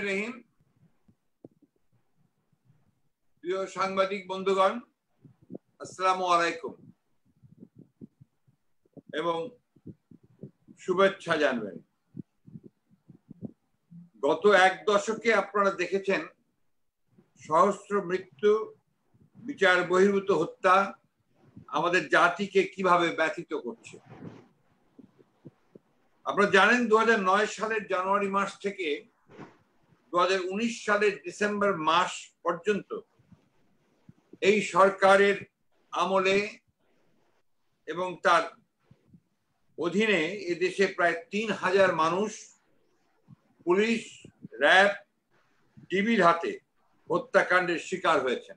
রহিম। প্রিয় সাংবাদিক বন্ধুগণ আলাইকুম। এবং শুভেচ্ছা জানবেন। গত এক দশকে আপনারা দেখেছেন, সহস্র মৃত্যু, বিচার বহির্ভূত হত্যা আমাদের জাতিকে কীভাবে ব্যথিত করছে। আপনারা জানেন দু হাজার নয় সালের জানুয়ারি মাস থেকে দু হাজার উনিশ সালের ডিসেম্বর মাস পর্যন্ত এই সরকারের আমলে এবং তার অধীনে এদেশে প্রায় তিন হাজার মানুষ পুলিশ, র্যাব, টিভির হাতে হত্যাকাণ্ডের শিকার হয়েছেন।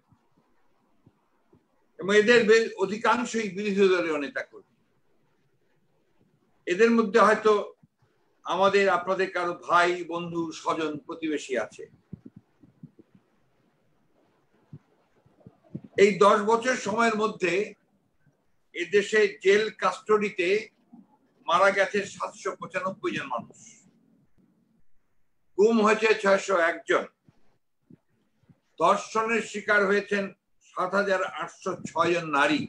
এবং এদের অধিকাংশই বিরোধী দলীয় নেতা কর্মী। এদের মধ্যে হয়তো আমাদের, আপনাদের কারও ভাই, বন্ধু, স্বজন, প্রতিবেশী আছে। এই দশ বছর সময়ের মধ্যে এদেশে জেল কাস্টডিতে মারা গেছে সাতশো পঁচানব্বই জন মানুষ। গুম হয়েছে ছয়শো একজন ধর্ষণের শিকার হয়েছেন সাত হাজার আটশো ছয় জন নারী।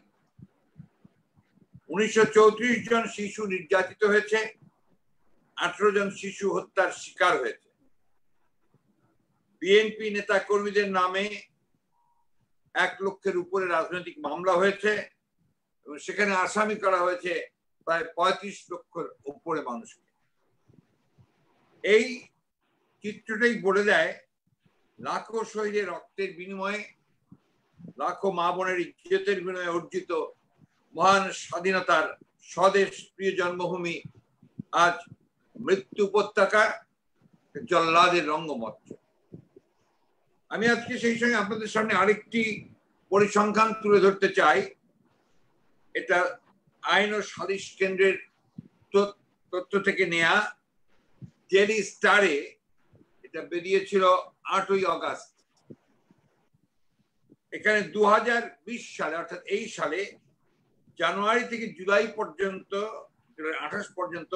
উনিশশো চৌত্রিশ জন শিশু নির্যাতিত হয়েছে, আঠারো জন শিশু হত্যার শিকার হয়েছে। বিএনপি নেতা কর্মীদের নামে এক লক্ষের উপরে রাজনৈতিক মামলা হয়েছে এবং সেখানে আসামি করা হয়েছে প্রায় পঁয়ত্রিশ লক্ষের উপরে মানুষকে। এই চিত্রটাই বলে দেয়, লাখো শহীদের রক্তের বিনিময়ে লাখো মা বোনের ইজ্জতের বিনিময়ে অর্জিত মহান স্বাধীনতার স্বদেশ প্রিয় জন্মভূমি, আজ মৃত্যু উপত্যকা জল্লাদের রঙ্গমঞ্চ। আমি আজকে সেই সঙ্গে আপনাদের সামনে আরেকটি পরিসংখ্যান তুলে ধরতে চাই। এটা আইন ও সালিশ কেন্দ্রের তথ্য থেকে নেয়া। জেলি স্টারে এটা বেরিয়েছিল আটই অগাস্ট। এখানে দু হাজার বিশ সালে, অর্থাৎ এই সালে জানুয়ারি থেকে জুলাই পর্যন্ত আঠাশ পর্যন্ত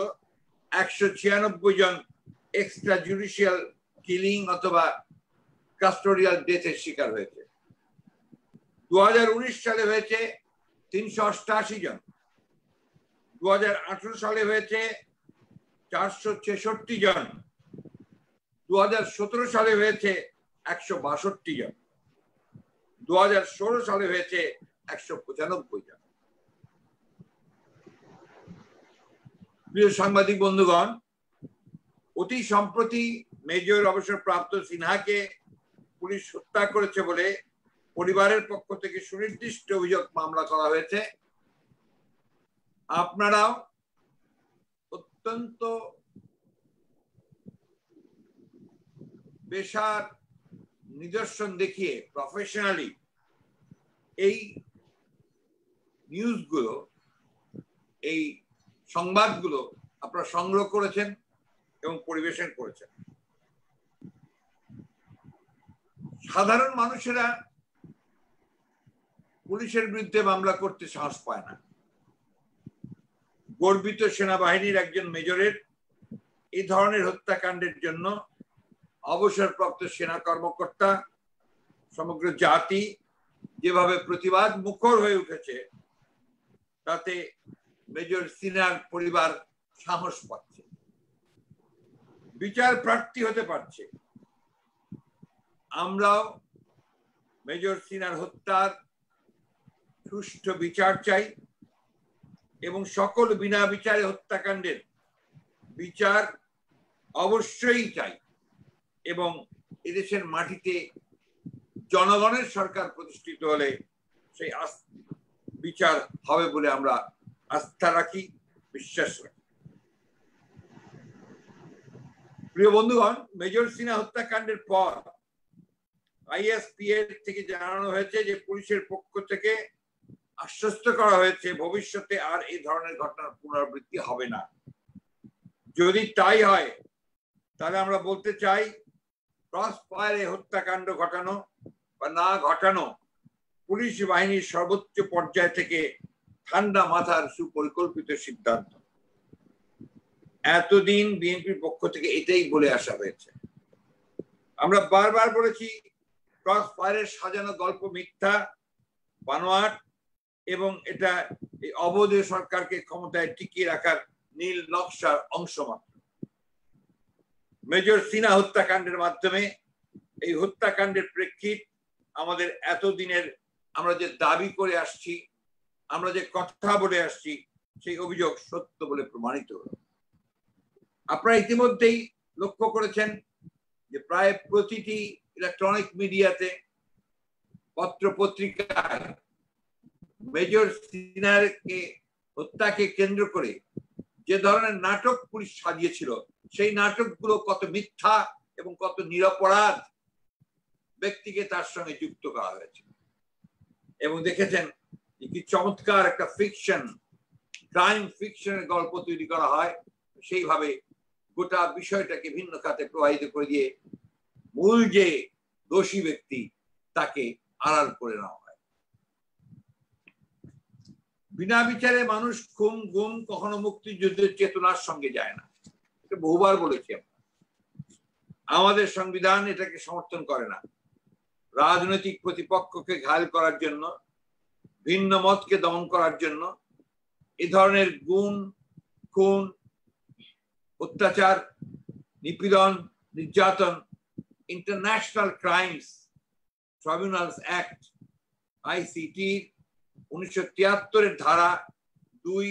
একশো ছিয়ানব্বই জন এক্সট্রা জুডিশিয়াল কিলিং অথবা কাস্টোডিয়াল ডেথের শিকার হয়েছে। দু হাজার উনিশ সালে হয়েছে তিনশো অষ্টাশি জন। দু হাজার আঠারো সালে হয়েছে চারশো ছেষট্টি জন। দু হাজার সতেরো সালে হয়েছে একশো বাষট্টি জন। দু হাজার ষোলো সালে হয়েছে একশো পঁচানব্বই জন। প্রিয় সাংবাদিক বন্ধুগণ, অতি সম্প্রতি মেজর অবসরপ্রাপ্ত সিনহাকে পুলিশ হত্যা করেছে বলে পরিবারের পক্ষ থেকে সুনির্দিষ্ট অভিযোগ মামলা করা হয়েছে। আপনারাও অত্যন্ত পেশার নিদর্শন দেখিয়ে প্রফেশনালি এই নিউজগুলো এই সংবাদগুলো আপনারা সংগ্রহ করেছেন এবং পরিবেশন করেছেন। সাধারণ মানুষেরা পুলিশের বিরুদ্ধে মামলা করতে সাহস পায় না। গর্বিত সেনাবাহিনীর একজন মেজরের এই ধরনের হত্যাকাণ্ডের জন্য অবসরপ্রাপ্ত সেনা কর্মকর্তা, সমগ্র জাতি যেভাবে প্রতিবাদ মুখর হয়ে উঠেছে, তাতে মেজর সিনার পরিবার সাহস পাচ্ছে। বিচার প্রার্থী হতে পারছে। আমরাও মেজর সিনার হত্যার সুষ্ঠু বিচার চাই এবং সকল বিনা বিচারে হত্যাকাণ্ডের বিচার অবশ্যই চাই এবং এদেশের মাটিতে জনগণের সরকার প্রতিষ্ঠিত হলে সেই বিচার হবে বলে আমরা আস্থা রাখি, বিশ্বাস রাখি। প্রিয় বন্ধুগণ, মেজর সিনহা হত্যাকাণ্ডের পর আইএসপিএর থেকে জানানো হয়েছে যে পুলিশের পক্ষ থেকে আশ্বস্ত করা হয়েছে, ভবিষ্যতে আর এই ধরনের ঘটনার পুনরাবৃত্তি হবে না। যদি তাই হয়, তাহলে আমরা বলতে চাই ক্রস ফায়ারে হত্যাকাণ্ড ঘটানো বা না ঘটানো পুলিশ বাহিনীর সর্বোচ্চ পর্যায় থেকে ঠান্ডা মাথার সুপরিকল্পিত সিদ্ধান্ত। এতদিন বিএনপির পক্ষ থেকে এটাই বলে আসা হয়েছে। আমরা বারবার বলেছি, ক্রস ফায়ারের সাজানো গল্প মিথ্যা, বানোয়াট, এবং এটা এই অবৈধ সরকারকে ক্ষমতায় টিকিয়ে রাখার নীল নকশার অংশ মাত্র। মেজর সিনা হত্যাকাণ্ডের মাধ্যমে এই হত্যাকাণ্ডের প্রেক্ষিত আমাদের এতদিনের আমরা যে দাবি করে আসছি আমরা যে কথা বলে আসছি, সেই অভিযোগ সত্য বলে প্রমাণিত হল। আপনারা ইতিমধ্যেই লক্ষ্য করেছেন যে প্রায় প্রতিটি ইলেকট্রনিক মিডিয়াতে পত্র পত্রিকায় মেজর সিনারকে হত্যাকে কেন্দ্র করে যে ধরনের নাটক পুলিশ সাজিয়েছিল, সেই নাটকগুলো কত মিথ্যা এবং কত নিরপরাধ ব্যক্তিকে তার সঙ্গে যুক্ত করা হয়েছে। এবং দেখেছেন কি চমৎকার একটা ফিকশন ক্রাইম ফিকশনের গল্প তৈরি করা হয়। সেইভাবে গোটা বিষয়টাকে ভিন্ন খাতে প্রবাহিত করে দিয়ে মূল যে দোষী ব্যক্তি, তাকে আড়াল করে নেওয়া হয়। বিনা বিচারে মানুষ খুম গুম, কখনো মুক্তিযুদ্ধের চেতনার সঙ্গে যায় না। এটা বহুবার বলেছি আমরা। আমাদের সংবিধান এটাকে সমর্থন করে না। রাজনৈতিক প্রতিপক্ষকে ঘায়ল করার জন্য ভিন্ন মতকে দমন করার জন্য এ ধরনের গুণ, খুন, অত্যাচার, নিপীড়ন, নির্যাতন international crimes tribunals act ICT উনিশশো তিয়াত্তরের ধারা দুই,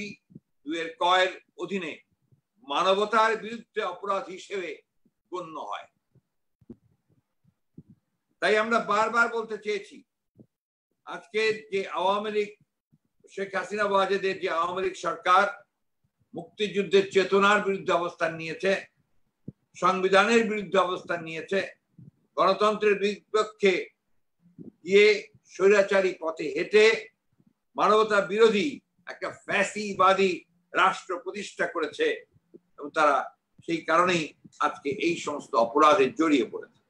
দুইয়ের কয়ের অধীনে মানবতার বিরুদ্ধে অপরাধ হিসেবে গণ্য হয়। তাই আমরা বারবার বলতে চেয়েছি আজকে যে আওয়ামী লীগ, শেখ হাসিনা ওয়াজেদের যে আওয়ামী লীগ সরকার মুক্তিযুদ্ধের চেতনার বিরুদ্ধে অবস্থান নিয়েছে, সংবিধানের বিরুদ্ধে অবস্থান নিয়েছে, গণতন্ত্রের বিপক্ষে গিয়ে স্বৈরাচারী পথে হেঁটে মানবতা বিরোধী একটা ফ্যাসিবাদী রাষ্ট্র প্রতিষ্ঠা করেছে এবং তারা সেই কারণেই আজকে এই সমস্ত অপরাধে জড়িয়ে পড়েছে।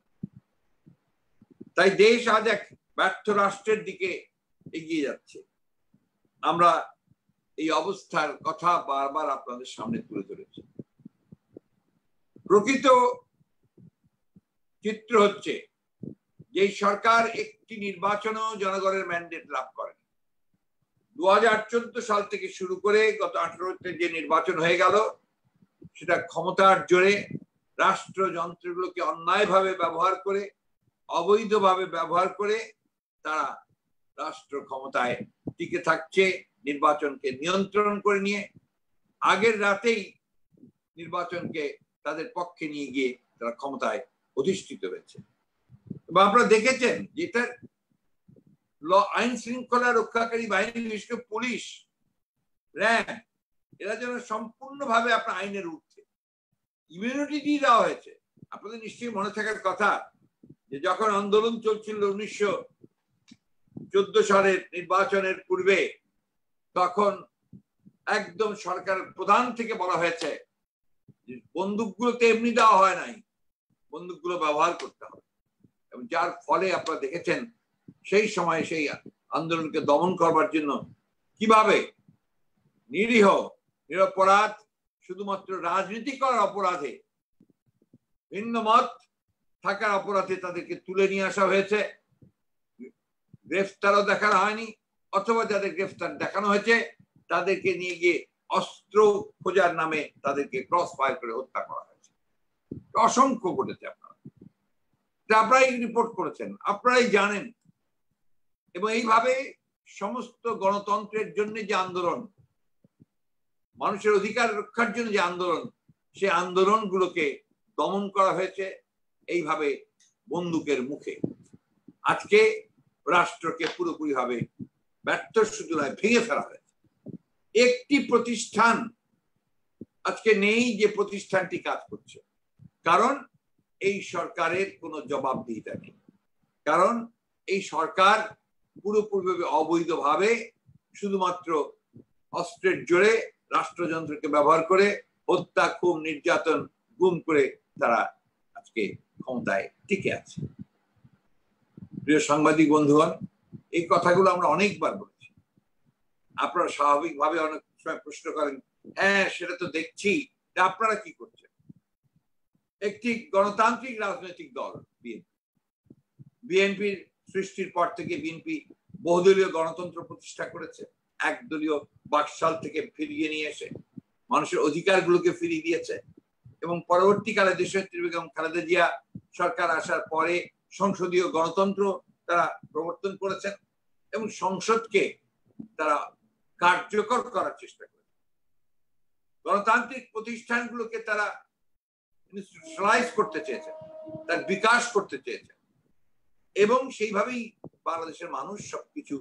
তাই দেশ আজ এক ব্যর্থ রাষ্ট্রের দিকে এগিয়ে যাচ্ছে। আমরা এই অবস্থার কথা বারবার আপনাদের সামনে তুলে ধরেছি। প্রকৃত চিত্র হচ্ছে যে সরকার একটি নির্বাচনও জনগণের ম্যান্ডেট লাভ করেন। দু সাল থেকে শুরু করে গত আঠারোতে যে নির্বাচন হয়ে গেল, সেটা ক্ষমতার জোরে রাষ্ট্রযন্ত্রগুলোকে অন্যায়ভাবে ব্যবহার করে, অবৈধভাবে ব্যবহার করে তারা রাষ্ট্র ক্ষমতায় টিকে থাকছে, নির্বাচনকে নিয়ন্ত্রণ করে নিয়ে আগের রাতেই নির্বাচনকে তাদের পক্ষে নিয়ে গিয়ে তারা ক্ষমতায় অধিষ্ঠিত হয়েছে। এবং আপনারা দেখেছেন যেটা ল, আইন শৃঙ্খলা রক্ষাকারী বাহিনী, বিশেষ করে পুলিশ, র্যাব, এরা যেন সম্পূর্ণভাবে আপনার আইনের ঊর্ধ্বে। ইমিউনিটি দিয়ে দেওয়া হয়েছে। আপনাদের নিশ্চয়ই মনে থাকার কথা যে যখন আন্দোলন চলছিল উনিশশো চোদ্দ সালের নির্বাচনের পূর্বে তখন একদম সরকার প্রধান থেকে বলা হয়েছে বন্দুকগুলো তো এমনি দেওয়া হয় নাই, বন্দুকগুলো ব্যবহার করতে হবে। এবং যার ফলে আপনারা দেখেছেন সেই সময় সেই আন্দোলনকে দমন করবার জন্য কীভাবে নিরীহ, নিরপরাধ, শুধুমাত্র রাজনীতি করার অপরাধে, ভিন্ন মত থাকার অপরাধে তাদেরকে তুলে নিয়ে আসা হয়েছে। গ্রেফতারও দেখানো হয়নি, অথবা যাদের গ্রেফতার দেখানো হয়েছে, তাদেরকে নিয়ে গিয়ে অস্ত্র খোঁজার নামে তাদেরকে ক্রস ফায়ার করে হত্যা করা হয়েছে। অসংখ্য ঘটেছে আপনারা। আপনারাই রিপোর্ট করেছেন, আপনারাই জানেন। এবং এইভাবে সমস্ত গণতন্ত্রের জন্য যে আন্দোলন, মানুষের অধিকার রক্ষার জন্য যে আন্দোলন, সে আন্দোলনগুলোকে দমন করা হয়েছে, এইভাবে বন্দুকের মুখে। আজকে রাষ্ট্রকে পুরোপুরি ভাবে ব্যর্থ শুধু নয় ভেঙে ফেলা হয়েছে। একটি প্রতিষ্ঠান আজকে নেই যে প্রতিষ্ঠানটি কাজ করছে। কারণ এই সরকারের কোনো জবাবদিহিতা নেই। কারণ এই সরকার পুরোপুরিভাবে অবৈধভাবে শুধুমাত্র অস্ত্রের জোরে রাষ্ট্রযন্ত্রকে ব্যবহার করে হত্যা খুব নির্যাতন, গুম করে তারা আজকে ক্ষমতায় টিকে আছে। প্রিয় সাংবাদিক বন্ধুগণ, এই কথাগুলো আমরা অনেকবার বলেছি। আপনারা স্বাভাবিকভাবে অনেক সময় প্রশ্ন করেন হ্যাঁ সেটা তো দেখছি আপনারা কি করছেন? একটি গণতান্ত্রিক রাজনৈতিক দল, বিএনপি। বিএনপির সৃষ্টির পর থেকে বিএনপি বহুদলীয় গণতন্ত্র প্রতিষ্ঠা করেছে, একদলীয় বাকশাল থেকে ফিরিয়ে নিয়ে এসে, মানুষের অধিকারগুলোকে ফিরিয়ে দিয়েছে এবং পরবর্তীকালে দেশনেত্রী বেগম খালেদা জিয়া সরকার আসার পরে সংসদীয় গণতন্ত্র তারা প্রবর্তন করেছেন এবং সংসদকে তারা কার্যকর করার চেষ্টা করে গণতান্ত্রিক প্রতিষ্ঠানগুলোকে তারা ইনস্টিটিউশনালাইজ করতে চেয়েছেন, তার বিকাশ করতে চেয়েছেন এবং সেইভাবেই বাংলাদেশের মানুষ সবকিছু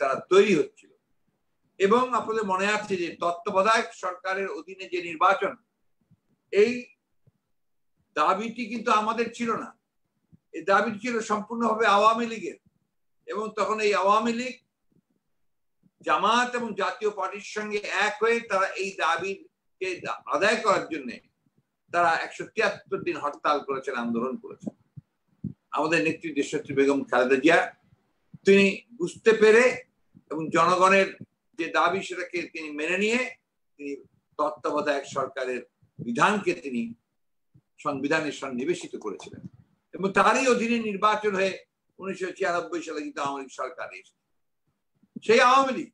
তারা তৈরি হচ্ছিল। এবং আপনাদের মনে আছে যে তত্ত্বাবধায়ক সরকারের অধীনে যে নির্বাচন, এই দাবিটি কিন্তু আমাদের ছিল না। এই দাবিটি ছিল সম্পূর্ণভাবে আওয়ামী লীগের। এবং তখন এই আওয়ামী লীগ জামাত এবং জাতীয় পার্টির সঙ্গে এক হয়ে তারা এই দাবিকে আদায় করার জন্য তারা একশো তিয়াত্তর দিন হরতাল করেছেন, আন্দোলন করেছেন। আমাদের নেত্রী দেশত্রী বেগম খালেদা জিয়া, তিনি বুঝতে পেরে এবং জনগণের যে দাবি সেটাকে তিনি মেনে নিয়ে তিনি তত্ত্বাবধায়ক সরকারের বিধানকে তিনি সংবিধানের সন্নিবেশিত করেছিলেন। এবং তারই অধীনে নির্বাচন হয়ে উনিশশো ছিয়ানব্বই সালে কিন্তু আওয়ামী লীগ সরকার এসেছে। সেই আওয়ামী লীগ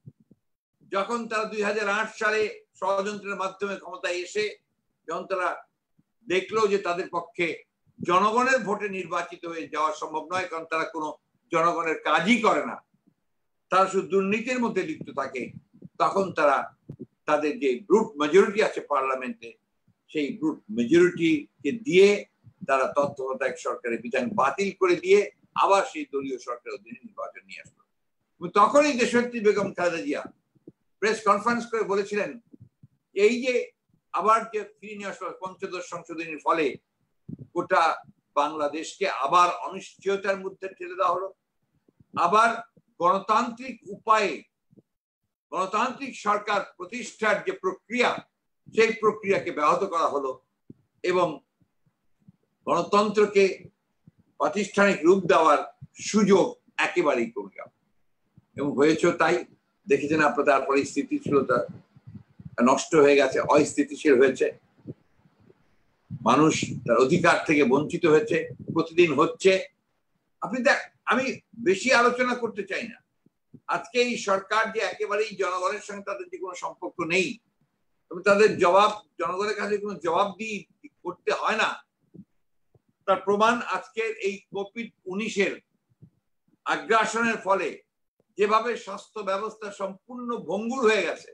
যখন তারা দুই হাজার আট সালে ষড়যন্ত্রের মাধ্যমে ক্ষমতায় এসে যখন তারা দেখল যে তাদের পক্ষে জনগণের ভোটে নির্বাচিত হয়ে যাওয়া সম্ভব নয়, কারণ তারা কোনো জনগণের কাজই করে না, তারা শুধু দুর্নীতির মধ্যে লিপ্ত থাকে, তখন তারা তাদের যে গ্রুপ মেজরিটি আছে পার্লামেন্টে সেই গ্রুপ মেজরিটিকে দিয়ে তারা তত্ত্বাবধায়ক সরকারের বিধান বাতিল করে দিয়ে আবার সেই দলীয় সরকারের অধীনে নির্বাচন নিয়ে আসলো। তখনই দেশনেত্রী বেগম খালেদা জিয়া প্রেস কনফারেন্স করে বলেছিলেন, এই যে আবার যে ফিরে নিয়ে আসলো পঞ্চদশ সংশোধনীর ফলে গোটা বাংলাদেশকে আবার অনিশ্চয়তার মধ্যে ঠেলে দেওয়া হলো, আবার গণতান্ত্রিক উপায়ে গণতান্ত্রিক সরকার প্রতিষ্ঠার যে প্রক্রিয়া, সেই প্রক্রিয়াকে ব্যাহত করা হলো এবং গণতন্ত্রকে প্রাতিষ্ঠানিক রূপ দেওয়ার সুযোগ একেবারেই কমে গেল। এবং হয়েছে তাই, দেখেছেন আপনার তারপরে স্থিতিশীলতা নষ্ট হয়ে গেছে, অস্থিতিশীল হয়েছে। মানুষ তার অধিকার থেকে বঞ্চিত হয়েছে, প্রতিদিন হচ্ছে। আপনি দেখ, আমি বেশি আলোচনা করতে চাই না। আজকে এই সরকার যে একেবারেই জনগণের সঙ্গে তাদের যে কোনো সম্পর্ক নেই এবং তাদের জবাব, জনগণের কাছে কোনো জবাব দিয়ে করতে হয় না। তার প্রমাণ আজকের এই কোভিড উনিশের আগ্রাসনের ফলে যেভাবে স্বাস্থ্য ব্যবস্থা সম্পূর্ণ ভঙ্গুর হয়ে গেছে,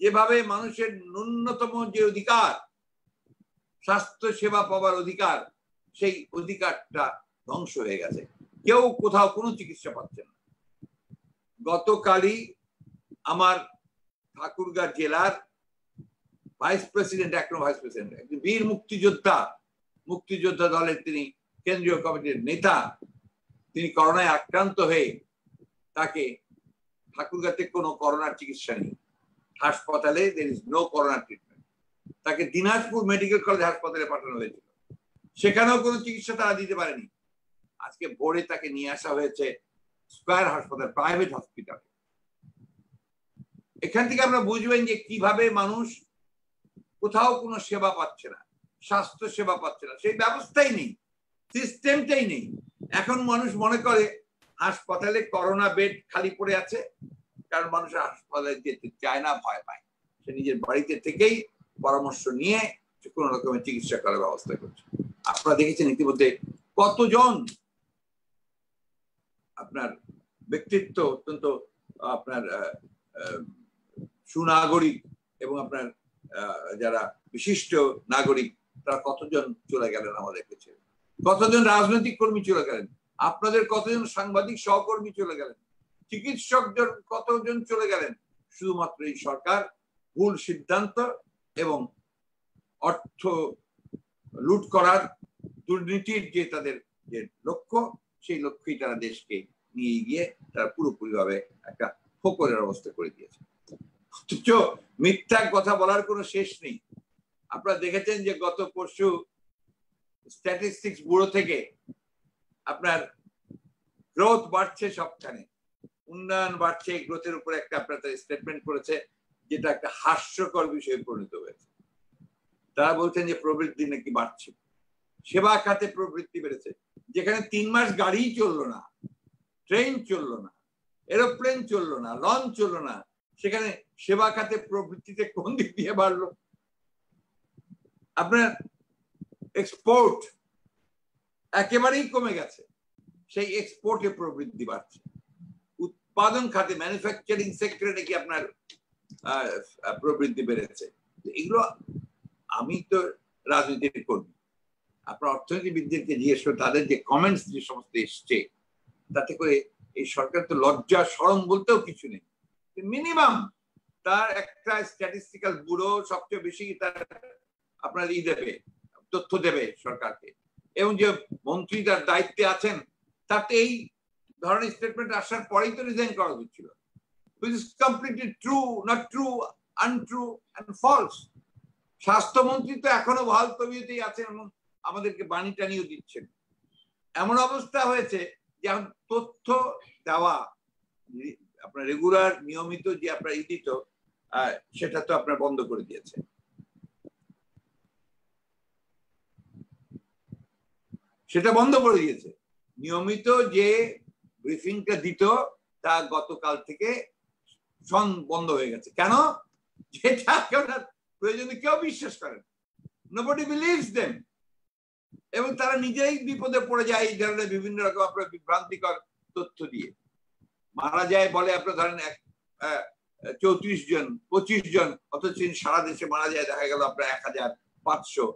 যেভাবে মানুষের ন্যূনতম যে অধিকার, স্বাস্থ্য সেবা পাওয়ার অধিকার, সেই অধিকারটা ধ্বংস হয়ে গেছে। কেউ কোথাও কোনো চিকিৎসা পাচ্ছে না। গতকালই আমার ঠাকুরগাঁ জেলার ভাইস প্রেসিডেন্ট, একজন ভাইস প্রেসিডেন্ট, একজন বীর মুক্তিযোদ্ধা মুক্তিযোদ্ধা দলের তিনি কেন্দ্রীয় কমিটির নেতা, তিনি করোনায় আক্রান্ত হয়ে তাকে ঠাকুরগাঁতে কোনো করোনার চিকিৎসা নেই। হাসপাতালে there is no corona treatment তাকে দিনাজপুর মেডিকেল কলেজ হাসপাতালে পাঠানো হয়েছিল। সেখানেও কোনো চিকিৎসা তারা দিতে পারেনি। আজকে ভোরে তাকে নিয়ে আসা হয়েছে স্কোয়ার হাসপাতাল, প্রাইভেট হসপিটাল। এখান থেকে আমরা বুঝবেন যে কীভাবে মানুষ কোথাও কোনো সেবা পাচ্ছে না। স্বাস্থ্য সেবা পাচ্ছে না। সেই ব্যবস্থাই নেই সিস্টেমটাই নেই। এখন মানুষ মনে করে, হাসপাতালে করোনা বেড খালি পড়ে আছে, কারণ মানুষ হাসপাতালে যেতে চায় না, ভয় পায়। সে নিজের বাড়িতে থেকেই পরামর্শ নিয়ে কোন রকমের চিকিৎসা করার ব্যবস্থা করছে। আপনারা দেখেছেন ইতিমধ্যে কতজন আপনার ব্যক্তিত্ব অত্যন্ত, আপনার সুনাগরিক এবং আপনার যারা বিশিষ্ট নাগরিক তারা কতজন চলে গেলেন আমাদের কাছে? কতজন রাজনৈতিক কর্মী চলে গেলেন? আপনাদের কতজন সাংবাদিক সহকর্মী চলে গেলেন? চিকিৎসক কতজন চলে গেলেন? শুধুমাত্র এই সরকার, ভুল সিদ্ধান্ত এবং অর্থ লুট করার দুর্নীতির যে তাদের যে লক্ষ্য, সেই লক্ষ্যেই তারা দেশকে নিয়ে গিয়ে তারা পুরোপুরি ভাবে একটা ফোকরের অবস্থা করে দিয়েছে। অথচ মিথ্যা কথা বলার কোনো শেষ নেই। আপনারা দেখেছেন যে গত পরশু স্ট্যাটিস্টিক্স ব্যুরো থেকে আপনার গ্রোথ বাড়ছে সবখানে। উন্নয়ন বাড়ছে গ্রোথের উপরে একটা আপনার স্টেটমেন্ট করেছে, যেটা একটা হাস্যকর বিষয়ে পরিণত হয়েছে। তারা বলছেন যে প্রবৃদ্ধি নাকি বাড়ছে। সেবা খাতে প্রবৃত্তি বেড়েছে। যেখানে তিন মাস গাড়ি চলল না ট্রেন চলল না এরোপ্লেন চলল না লঞ্চ চলল না, সেখানে সেবা খাতে প্রবৃত্তিতে কোন দিক দিয়ে বাড়লো? আপনার এক্সপোর্ট একেবারেই কমে গেছে। সেই এক্সপোর্টে প্রবৃদ্ধি বাড়ছে। উৎপাদন খাতে ম্যানুফ্যাকচারিং সেক্টরে নাকি আপনার প্রবৃদ্ধি বেড়েছে? এগুলো আমি তো রাজনীতির কর্মী। আপনার অর্থনীতিবিদদেরকে জিজ্ঞেস করে, তাদের যে কমেন্টস যে সমস্ত এসছে, তাতে করে এই সরকার তো লজ্জা সরম বলতেও কিছু নেই। মিনিমাম তার একটা স্ট্যাটিস্টিক্যাল ব্যুরো সবচেয়ে বেশি তার আপনার ই দেবে তথ্য দেবে সরকারকে। এবং যে মন্ত্রী তার দায়িত্বে আছেন তাতে এই ধরনের স্টেটমেন্ট আসার পরেই তো রিজাইন করা হচ্ছিল which is completely true, not true, untrue. স্বাস্থ্যমন্ত্রী তো এখনও ভালো তবিয়তেই আছেন এবং আমাদেরকে বাণী টানিও দিচ্ছেন। এমন অবস্থা হয়েছে যে এখন তথ্য দেওয়া আপনার রেগুলার নিয়মিত যে আপনার ই দিত সেটা তো আপনার বন্ধ করে দিয়েছে সেটা বন্ধ করে দিয়েছে। নিয়মিত যে ব্রিফিংটা দিত, তা গতকাল থেকে বন্ধ হয়ে গেছে। কেন? যেটা প্রয়োজনে কেউ বিশ্বাস করেন নোবডি বিলিভস দেম এবং তারা নিজেই বিপদে পড়ে যায় এই ধরনের বিভিন্ন রকম আপনার বিভ্রান্তিকর তথ্য দিয়ে। মারা যায় বলে আপনার ধরেন এক চৌত্রিশ জন, পঁচিশ জন, অথচ সারা দেশে মারা যায়, দেখা গেল আপনার এক হাজার পাঁচশো।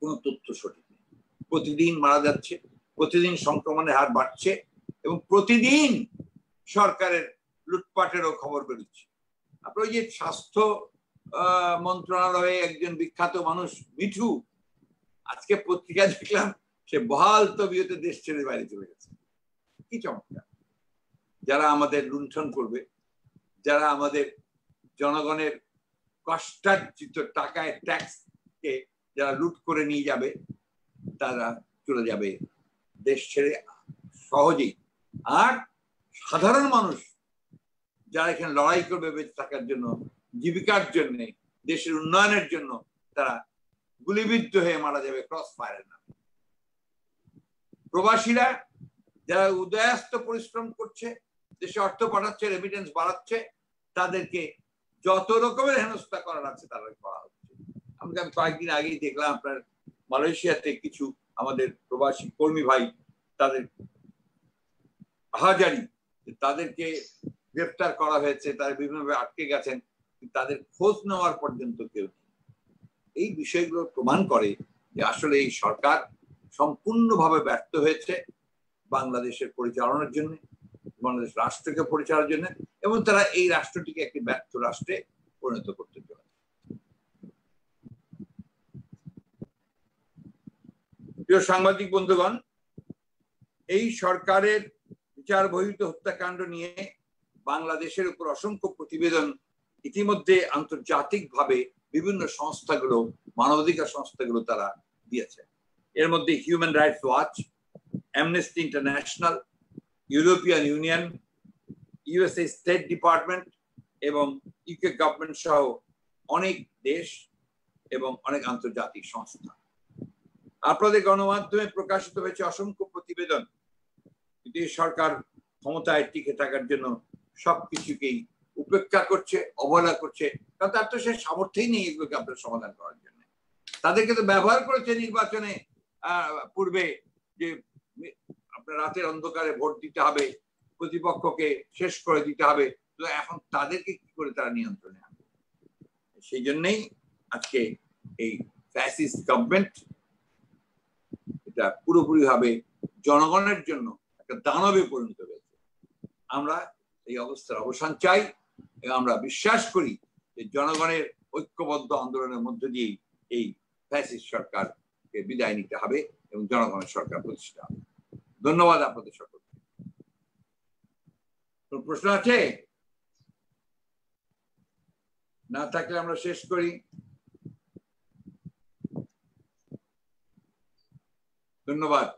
কোন তথ্য সঠিক নেই। প্রতিদিন মারা যাচ্ছে, প্রতিদিন সংক্রমণের হার বাড়ছে এবং প্রতিদিন সরকারের লুটপাটেরও খবর বেরোচ্ছে। আপনার ওই যে স্বাস্থ্য মন্ত্রণালয়ে একজন বিখ্যাত মানুষ, মিঠু, আজকে পত্রিকা দেখলাম, সে বহাল তবিয়তে দেশ ছেড়ে বাইরে চলে গেছে। কি চমৎকার। যারা আমাদের লুণ্ঠন করবে, যারা আমাদের জনগণের কষ্টার্জিত টাকায় ট্যাক্সকে যারা লুট করে নিয়ে যাবে তারা চলে যাবে। দেশ ছেড়ে সহজেই। আর সাধারণ মানুষ যারা এখানে লড়াই করবে বেঁচে থাকার জন্য, জীবিকার জন্য, দেশের উন্নয়নের জন্য, তারা গুলিবিদ্ধ হয়ে মারা যাবে ক্রস ফায়ারের নামে। প্রবাসীরা যারা উদয়াস্ত পরিশ্রম করছে, দেশে অর্থ পাঠাচ্ছে রেমিটেন্স বাড়াচ্ছে, তাদেরকে যত রকমের হেনস্থা করার আছে তারা করা হচ্ছে। আমি কয়েকদিন আগেই দেখলাম আপনার মালয়েশিয়াতে কিছু আমাদের প্রবাসী কর্মী ভাই তাদের হাজারি, তাদেরকে গ্রেপ্তার করা হয়েছে, তারা বিভিন্নভাবে আটকে গেছেন তাদের খোঁজ নেওয়ার পর্যন্ত কেউ এই বিষয়গুলো প্রমাণ করে যে আসলে এই সরকার সম্পূর্ণভাবে ব্যর্থ হয়েছে বাংলাদেশের পরিচালনার জন্য, বাংলাদেশ রাষ্ট্রকে পরিচালনার জন্য, এবং তারা এই রাষ্ট্রটিকে একটি ব্যর্থ রাষ্ট্রে পরিণত করতে চলে প্রিয় সাংবাদিক বন্ধুগণ, এই সরকারের বিচার বহির্ভূত হত্যাকাণ্ড নিয়ে বাংলাদেশের উপর অসংখ্য প্রতিবেদন ইতিমধ্যে আন্তর্জাতিকভাবে বিভিন্ন সংস্থাগুলো, মানবাধিকার সংস্থাগুলো তারা দিয়েছে। এর মধ্যে human rights watch Amnesty international European union USA state department এবং ইউকে গভর্নমেন্ট সহ অনেক দেশ এবং অনেক আন্তর্জাতিক সংস্থা। আপনাদের গণমাধ্যমে প্রকাশিত হয়েছে অসংখ্য প্রতিবেদন। কিন্তু সরকার ক্ষমতায় টিকে থাকার জন্য সবকিছুকেই উপেক্ষা করছে, অবহেলা করছে কারণ তার তো সে সামর্থ্যই নেই এগুলোকে আপনার সমাধান করার জন্য। তাদেরকে তো ব্যবহার করেছে নির্বাচনে পূর্বে যে আপনার রাতের অন্ধকারে ভোট দিতে হবে, প্রতিপক্ষকে শেষ করে দিতে হবে, তো এখন তাদেরকে কি করে তারা নিয়ন্ত্রণে আনবে? সেই জন্যই আজকে এই ফ্যাসিস্ট গভর্নমেন্ট এটা পুরোপুরি ভাবে জনগণের জন্য একটা দানবে পরিণত হয়েছে। আমরা এই অবস্থার অবসান চাই এবং আমরা বিশ্বাস করি যে জনগণের ঐক্যবদ্ধ আন্দোলনের মধ্য দিয়েই এই ফ্যাসিস্ট সরকারকে বিদায় নিতে হবে এবং জনগণের সরকার প্রতিষ্ঠা হবে। ধন্যবাদ আপনাদের সকলকে। প্রশ্ন আছে? না থাকলে আমরা শেষ করি। ধন্যবাদ।